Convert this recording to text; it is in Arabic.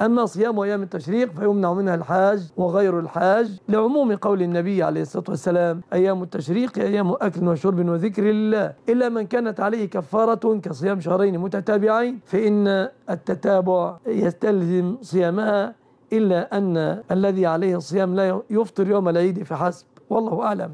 أما صيام أيام التشريق فيمنع منها الحاج وغير الحاج. لعموم قول النبي عليه الصلاة والسلام أيام التشريق أيام أكل وشرب وذكر الله. إلا من كانت عليه كفارة كصيام شهرين متتابعين فإن التتابع يستلزم صيامها إلا أن الذي عليه الصيام لا يفطر يوم العيد فحسب والله أعلم.